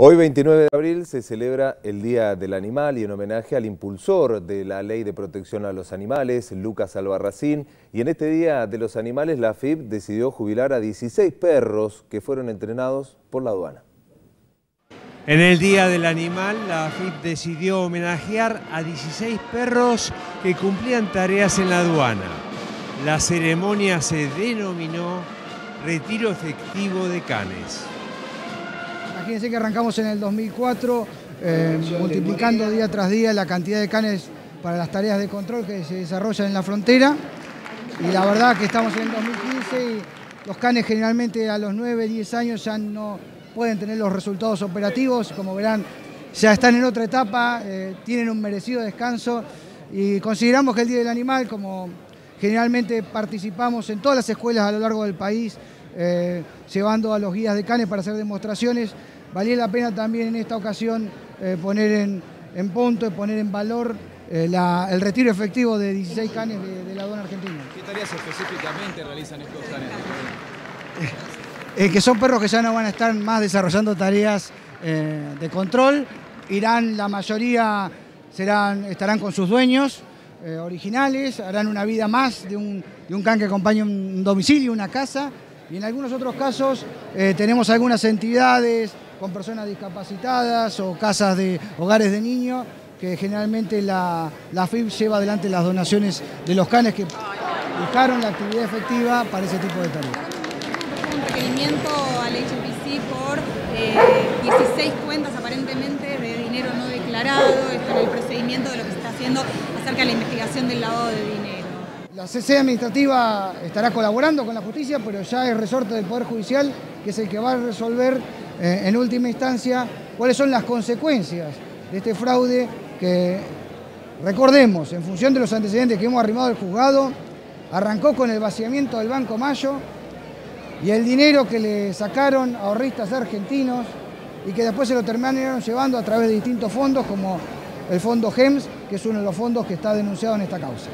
Hoy 29 de abril se celebra el Día del Animal y en homenaje al impulsor de la Ley de Protección a los Animales, Lucas Albarracín, y en este Día de los Animales la FIP decidió jubilar a 16 perros que fueron entrenados por la aduana. En el Día del Animal, la AFIP decidió homenajear a 16 perros que cumplían tareas en la aduana. La ceremonia se denominó Retiro Efectivo de Canes. Imagínense que arrancamos en el 2004, eh, multiplicando día tras día la cantidad de canes para las tareas de control que se desarrollan en la frontera. Y la verdad que estamos en el 2015 y los canes generalmente a los 9, 10 años ya no pueden tener los resultados operativos. Como verán, ya están en otra etapa, eh, tienen un merecido descanso y consideramos que el Día del Animal, como generalmente participamos en todas las escuelas a lo largo del país, eh, llevando a los guías de canes para hacer demostraciones, valía la pena también en esta ocasión eh, poner en, punto y poner en valor eh, el retiro efectivo de 16 canes de, la aduana argentina. ¿Qué tareas específicamente realizan estos canes? Eh, que son perros que ya no van a estar más desarrollando tareas de control, irán, la mayoría serán, estarán con sus dueños originales, harán una vida más de un, de un can que acompaña un domicilio, una casa, y en algunos otros casos tenemos algunas entidades, con personas discapacitadas o casas de hogares de niños, que generalmente la, la lleva adelante las donaciones de los canes que buscaron la actividad efectiva para ese tipo de tareas. Un requerimiento al HPC por 16 eh, cuentas aparentemente de dinero no declarado, esto en el procedimiento de lo que se está haciendo acerca de la investigación del lavado de. La CC administrativa estará colaborando con la justicia, pero ya es resorte del Poder Judicial, que es el que va a resolver eh, en última instancia cuáles son las consecuencias de este fraude que, recordemos, en función de los antecedentes que hemos arrimado al juzgado, arrancó con el vaciamiento del Banco Mayo y el dinero que le sacaron a ahorristas argentinos y que después se lo terminaron llevando a través de distintos fondos como el fondo GEMS, que es uno de los fondos que está denunciado en esta causa.